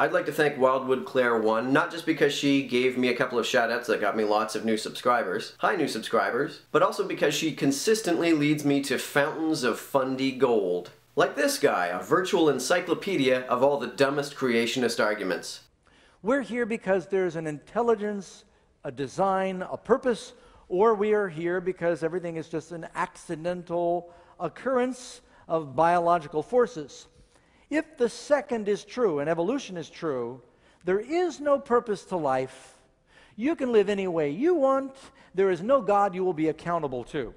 I'd like to thank Wildwood Claire 1, not just because she gave me a couple of shoutouts that got me lots of new subscribers. Hi, new subscribers. But also because she consistently leads me to fountains of fundy gold. Like this guy, a virtual encyclopedia of all the dumbest creationist arguments. We're here because there's an intelligence, a design, a purpose, or we are here because everything is just an accidental occurrence of biological forces. If the second is true and evolution is true, there is no purpose to life. You can live any way you want. There is no God you will be accountable to.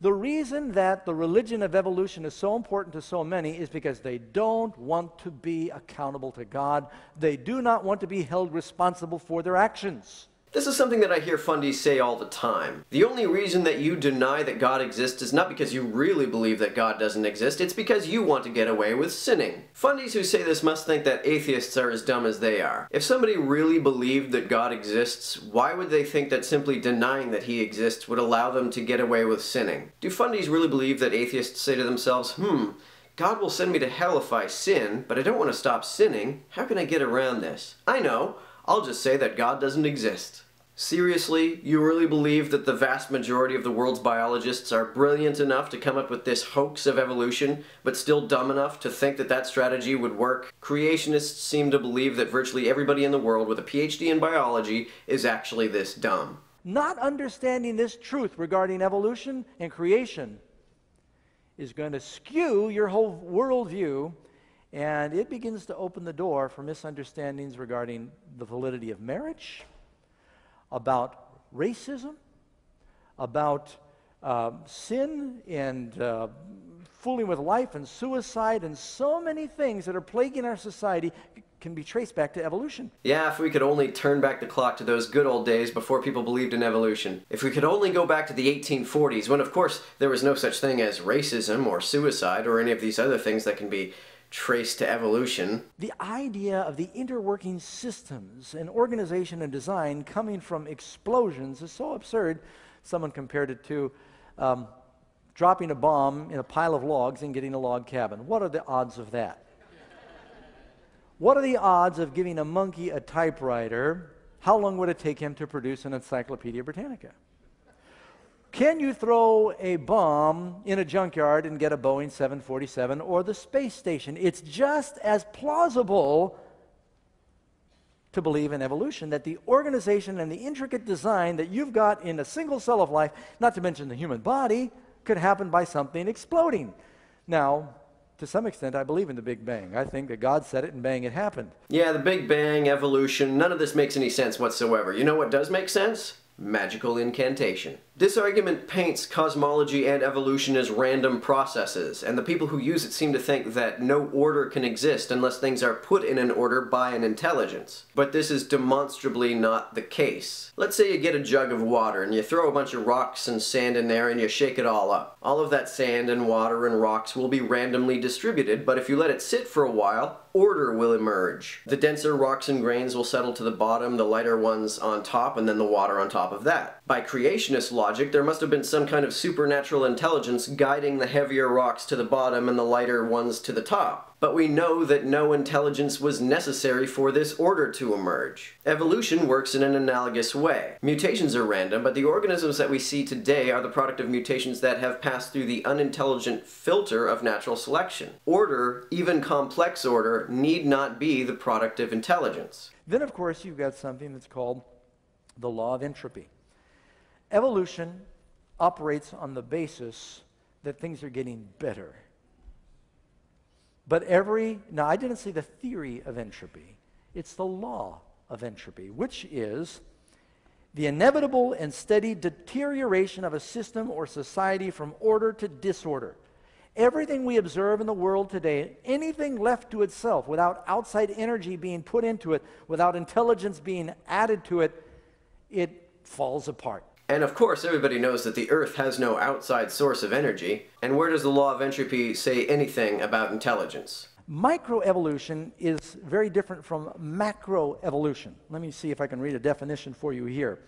The reason that the religion of evolution is so important to so many is because they don't want to be accountable to God. They do not want to be held responsible for their actions. This is something that I hear fundies say all the time. The only reason that you deny that God exists is not because you really believe that God doesn't exist, it's because you want to get away with sinning. Fundies who say this must think that atheists are as dumb as they are. If somebody really believed that God exists, why would they think that simply denying that he exists would allow them to get away with sinning? Do fundies really believe that atheists say to themselves, hmm, God will send me to hell if I sin, but I don't want to stop sinning. How can I get around this? I know. I'll just say that God doesn't exist. Seriously, you really believe that the vast majority of the world's biologists are brilliant enough to come up with this hoax of evolution, but still dumb enough to think that that strategy would work? Creationists seem to believe that virtually everybody in the world with a PhD in biology is actually this dumb. Not understanding this truth regarding evolution and creation is going to skew your whole worldview, and it begins to open the door for misunderstandings regarding the validity of marriage about racism, about uh, sin and uh, fooling with life and suicide and so many things that are plaguing our society can be traced back to evolution. Yeah, if we could only turn back the clock to those good old days before people believed in evolution. If we could only go back to the 1840s, when of course there was no such thing as racism or suicide or any of these other things that can be traced to evolution. The idea of the interworking systems and organization and design coming from explosions is so absurd. Someone compared it to um, dropping a bomb in a pile of logs and getting a log cabin. What are the odds of that? what are the odds of giving a monkey a typewriter? How long would it take him to produce an Encyclopedia Britannica? Can you throw a bomb in a junkyard and get a Boeing 747 or the space station? It's just as plausible to believe in evolution that the organization and the intricate design that you've got in a single cell of life, not to mention the human body, could happen by something exploding. Now, to some extent, I believe in the Big Bang. I think that God said it and bang, it happened. Yeah, the Big Bang, evolution, none of this makes any sense whatsoever. You know what does make sense? Magical incantation. This argument paints cosmology and evolution as random processes, and the people who use it seem to think that no order can exist unless things are put in an order by an intelligence. But this is demonstrably not the case. Let's say you get a jug of water and you throw a bunch of rocks and sand in there and you shake it all up. All of that sand and water and rocks will be randomly distributed, but if you let it sit for a while, order will emerge. The denser rocks and grains will settle to the bottom, the lighter ones on top, and then the water on top of that. By creationist logic, there must have been some kind of supernatural intelligence guiding the heavier rocks to the bottom and the lighter ones to the top. But we know that no intelligence was necessary for this order to emerge. Evolution works in an analogous way. Mutations are random, but the organisms that we see today are the product of mutations that have passed through the unintelligent filter of natural selection. Order, even complex order, need not be the product of intelligence. Then, of course, you've got something that's called the law of entropy. Evolution operates on the basis that things are getting better. But every, now I didn't say the theory of entropy, it's the law of entropy, which is the inevitable and steady deterioration of a system or society from order to disorder. Everything we observe in the world today, anything left to itself without outside energy being put into it, without intelligence being added to it, it falls apart. And of course, everybody knows that the Earth has no outside source of energy. And where does the law of entropy say anything about intelligence? Microevolution is very different from macroevolution. Let me see if I can read a definition for you here.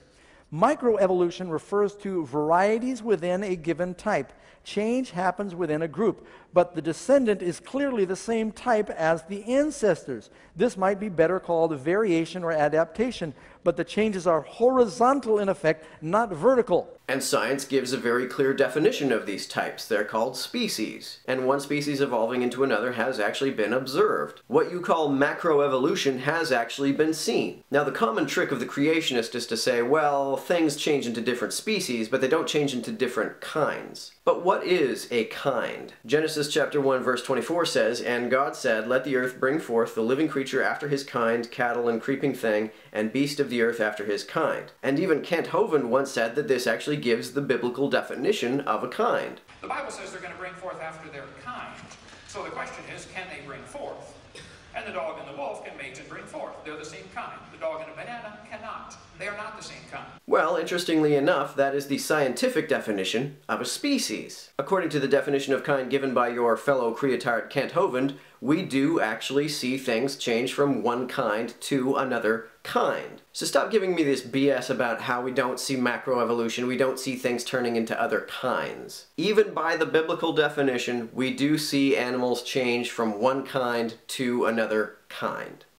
Microevolution refers to varieties within a given type. Change happens within a group, but the descendant is clearly the same type as the ancestors. This might be better called variation or adaptation, but the changes are horizontal in effect, not vertical. And science gives a very clear definition of these types. They're called species. And one species evolving into another has actually been observed. What you call macroevolution has actually been seen. Now, the common trick of the creationist is to say, well, things change into different species, but they don't change into different kinds. But what is a kind? Genesis chapter 1 verse 24 says, And God said, Let the earth bring forth the living creature after his kind, cattle and creeping thing, and beast of the earth after his kind. And even Kent Hovind once said that this actually gives the biblical definition of a kind. The Bible says they're going to bring forth after their kind. So the question is, can they bring forth? And the dog and the wolf can mate and bring forth. They're the same kind. The dog and a banana cannot. They are not the same kind. Well, interestingly enough, that is the scientific definition of a species. According to the definition of kind given by your fellow creotard Kent Hovind, we do actually see things change from one kind to another kind. So stop giving me this BS about how we don't see macroevolution, we don't see things turning into other kinds. Even by the biblical definition, we do see animals change from one kind to another kind.